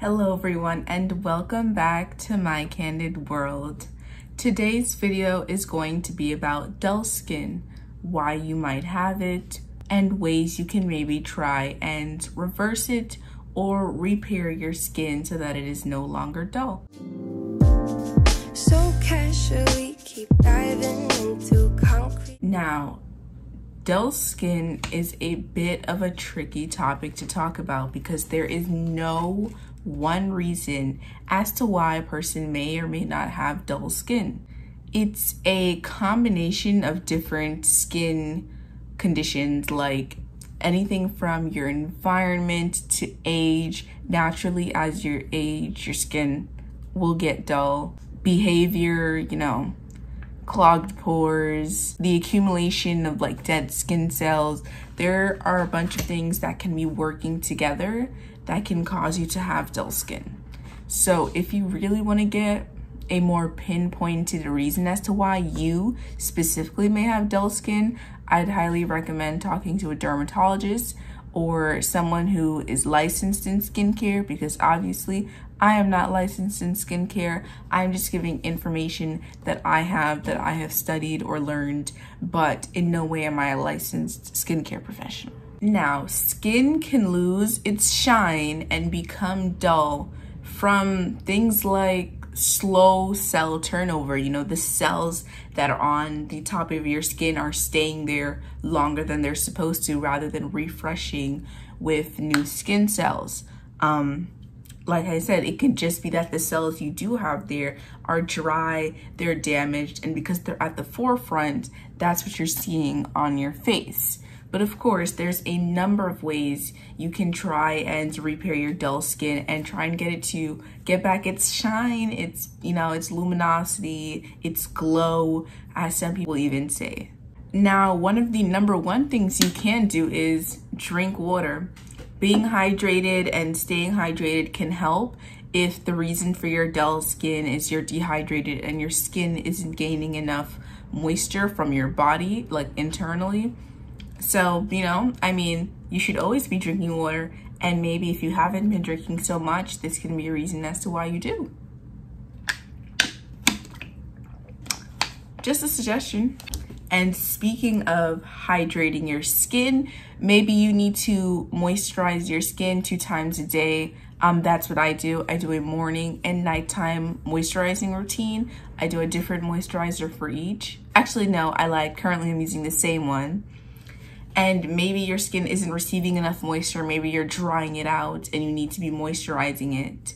Hello everyone and welcome back to my candid world. Today's video is going to be about dull skin, why you might have it, and ways you can maybe try and reverse it or repair your skin so that it is no longer dull. So casually keep diving into concrete. Now, dull skin is a bit of a tricky topic to talk about because there is no one reason as to why a person may or may not have dull skin. It's a combination of different skin conditions like anything from your environment to age. Naturally, as you age, your skin will get dull. Behavior, you know, clogged pores, the accumulation of like dead skin cells. There are a bunch of things that can be working together that can cause you to have dull skin. So if you really want to get a more pinpointed reason as to why you specifically may have dull skin, I'd highly recommend talking to a dermatologist or someone who is licensed in skincare because obviously I am not licensed in skincare. I'm just giving information that I have, that I have studied or learned, but in no way am I a licensed skincare professional. Now, skin can lose its shine and become dull from things like slow cell turnover. You know, the cells that are on the top of your skin are staying there longer than they're supposed to rather than refreshing with new skin cells. Um, like I said, it can just be that the cells you do have there are dry, they're damaged, and because they're at the forefront, that's what you're seeing on your face. But of course, there's a number of ways you can try and repair your dull skin and try and get it to get back its shine, its, you know, its luminosity, its glow, as some people even say. Now, one of the number one things you can do is drink water. Being hydrated and staying hydrated can help if the reason for your dull skin is you're dehydrated and your skin isn't gaining enough moisture from your body, like internally. So, you know, I mean, you should always be drinking water. And maybe if you haven't been drinking so much, this can be a reason as to why you do. Just a suggestion. And speaking of hydrating your skin, maybe you need to moisturize your skin two times a day. Um, that's what I do. I do a morning and nighttime moisturizing routine. I do a different moisturizer for each. Actually, no, I lied. Currently, I'm using the same one and maybe your skin isn't receiving enough moisture, maybe you're drying it out and you need to be moisturizing it.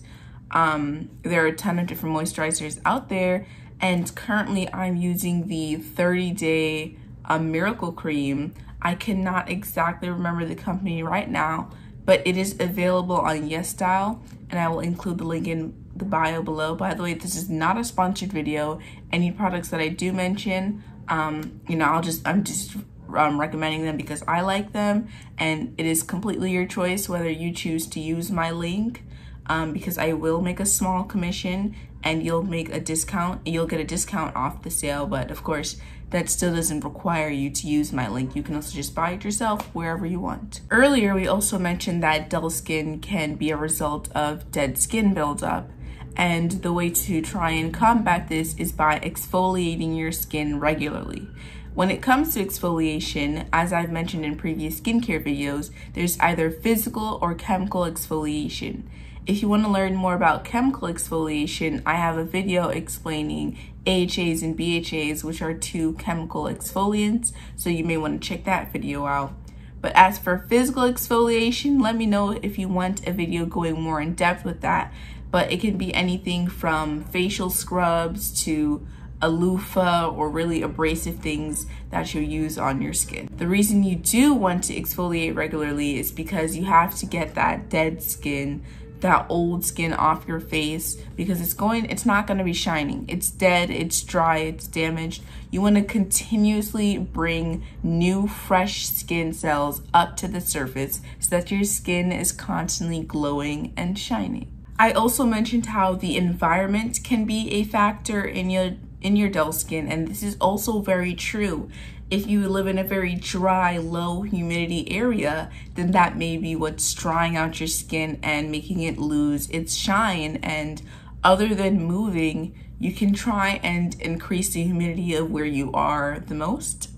Um, there are a ton of different moisturizers out there and currently I'm using the 30 day uh, miracle cream. I cannot exactly remember the company right now, but it is available on YesStyle and I will include the link in the bio below. By the way, this is not a sponsored video. Any products that I do mention, um, you know, I'll just, I'm just um, recommending them because I like them and it is completely your choice whether you choose to use my link um, because I will make a small commission and you'll make a discount you'll get a discount off the sale but of course that still doesn't require you to use my link. You can also just buy it yourself wherever you want. Earlier we also mentioned that dull skin can be a result of dead skin buildup and the way to try and combat this is by exfoliating your skin regularly when it comes to exfoliation, as I've mentioned in previous skincare videos, there's either physical or chemical exfoliation. If you want to learn more about chemical exfoliation, I have a video explaining AHAs and BHAs, which are two chemical exfoliants, so you may want to check that video out. But as for physical exfoliation, let me know if you want a video going more in depth with that. But it can be anything from facial scrubs to a loofah or really abrasive things that you use on your skin. The reason you do want to exfoliate regularly is because you have to get that dead skin that old skin off your face because it's going it's not going to be shining. It's dead it's dry it's damaged. You want to continuously bring new fresh skin cells up to the surface so that your skin is constantly glowing and shining. I also mentioned how the environment can be a factor in your in your dull skin and this is also very true if you live in a very dry, low humidity area, then that may be what's drying out your skin and making it lose its shine. And other than moving, you can try and increase the humidity of where you are the most.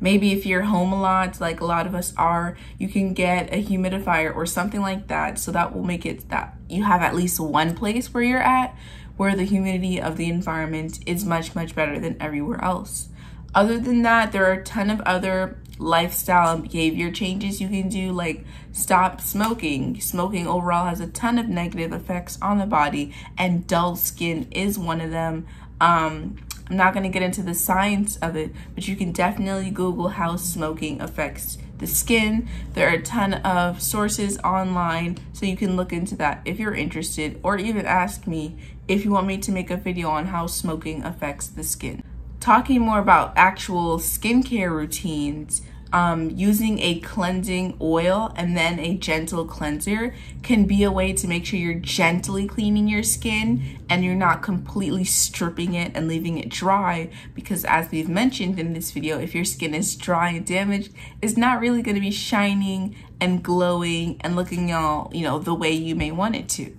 Maybe if you're home a lot, like a lot of us are, you can get a humidifier or something like that. So that will make it that you have at least one place where you're at where the humidity of the environment is much, much better than everywhere else. Other than that, there are a ton of other lifestyle and behavior changes you can do, like stop smoking. Smoking overall has a ton of negative effects on the body, and dull skin is one of them. Um, I'm not going to get into the science of it, but you can definitely Google how smoking affects the skin. There are a ton of sources online, so you can look into that if you're interested, or even ask me if you want me to make a video on how smoking affects the skin. Talking more about actual skincare routines, um, using a cleansing oil and then a gentle cleanser can be a way to make sure you're gently cleaning your skin and you're not completely stripping it and leaving it dry because as we've mentioned in this video, if your skin is dry and damaged, it's not really going to be shining and glowing and looking all, you know, the way you may want it to.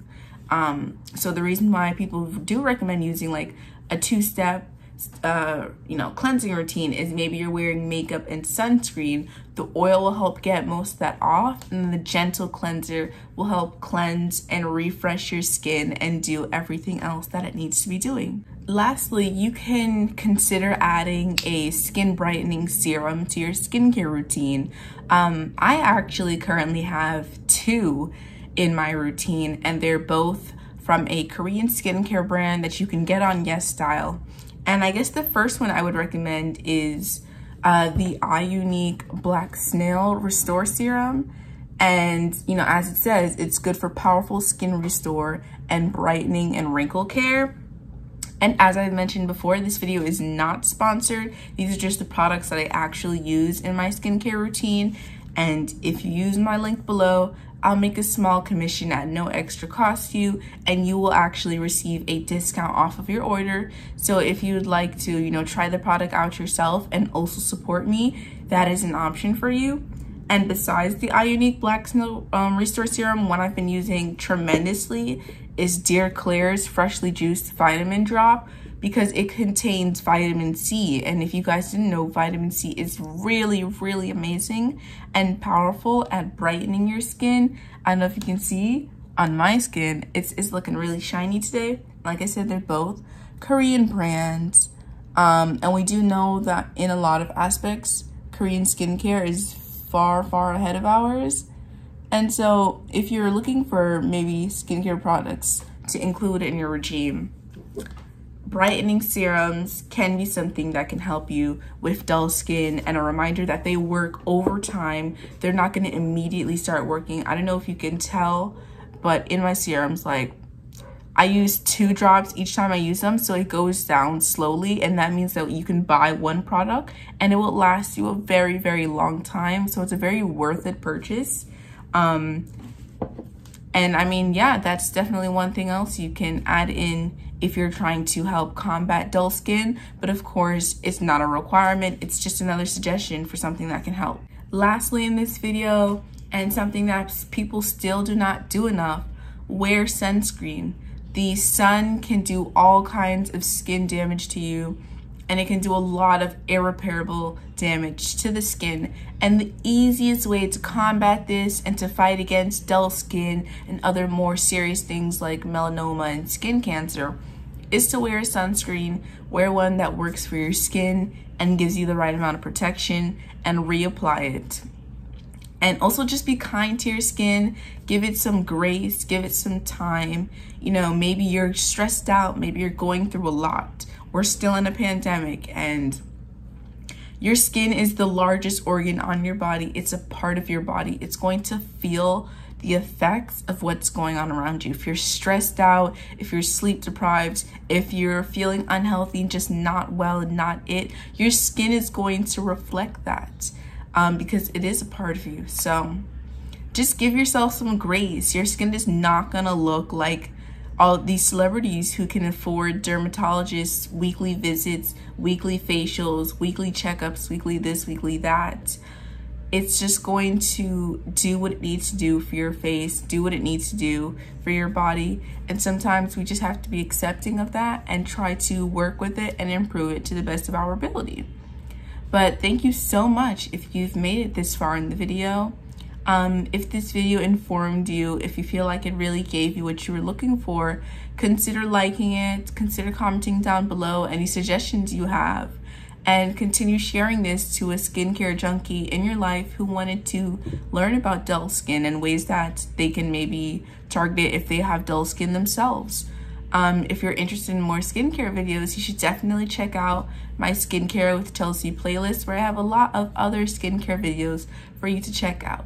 Um, so the reason why people do recommend using like a two-step uh, you know, cleansing routine is maybe you're wearing makeup and sunscreen, the oil will help get most of that off, and the gentle cleanser will help cleanse and refresh your skin and do everything else that it needs to be doing. Lastly, you can consider adding a skin brightening serum to your skincare routine. Um, I actually currently have two in my routine, and they're both from a Korean skincare brand that you can get on Yes Style. And I guess the first one I would recommend is uh, the iUNIK Black Snail Restore Serum. And, you know, as it says, it's good for powerful skin restore and brightening and wrinkle care. And as I mentioned before, this video is not sponsored. These are just the products that I actually use in my skincare routine. And if you use my link below, I'll make a small commission at no extra cost to you and you will actually receive a discount off of your order. So if you would like to, you know, try the product out yourself and also support me, that is an option for you. And besides the iUNIK Black Snail um, Restore Serum, one I've been using tremendously is Dear Klairs Freshly Juiced Vitamin Drop because it contains vitamin C. And if you guys didn't know, vitamin C is really, really amazing and powerful at brightening your skin. I don't know if you can see on my skin, it's, it's looking really shiny today. Like I said, they're both Korean brands. Um, and we do know that in a lot of aspects, Korean skincare is far, far ahead of ours. And so if you're looking for maybe skincare products to include in your regime, brightening serums can be something that can help you with dull skin and a reminder that they work over time. They're not going to immediately start working. I don't know if you can tell, but in my serums, like I use two drops each time I use them, so it goes down slowly, and that means that you can buy one product and it will last you a very, very long time. So it's a very worth it purchase. Um, and I mean, yeah, that's definitely one thing else you can add in if you're trying to help combat dull skin. But of course, it's not a requirement. It's just another suggestion for something that can help. Lastly, in this video, and something that people still do not do enough, wear sunscreen. The sun can do all kinds of skin damage to you and it can do a lot of irreparable damage to the skin. And the easiest way to combat this and to fight against dull skin and other more serious things like melanoma and skin cancer is to wear a sunscreen. Wear one that works for your skin and gives you the right amount of protection and reapply it. And also just be kind to your skin. Give it some grace, give it some time. You know, maybe you're stressed out, maybe you're going through a lot we're still in a pandemic and your skin is the largest organ on your body. It's a part of your body. It's going to feel the effects of what's going on around you. If you're stressed out, if you're sleep deprived, if you're feeling unhealthy, just not well and not it, your skin is going to reflect that um, because it is a part of you. So just give yourself some grace. Your skin is not going to look like all these celebrities who can afford dermatologists, weekly visits, weekly facials, weekly checkups, weekly this, weekly that. It's just going to do what it needs to do for your face, do what it needs to do for your body. And sometimes we just have to be accepting of that and try to work with it and improve it to the best of our ability. But thank you so much if you've made it this far in the video. Um, if this video informed you, if you feel like it really gave you what you were looking for, consider liking it, consider commenting down below any suggestions you have, and continue sharing this to a skincare junkie in your life who wanted to learn about dull skin and ways that they can maybe target it if they have dull skin themselves. Um, if you're interested in more skincare videos, you should definitely check out my skincare with Chelsea playlist where I have a lot of other skincare videos for you to check out.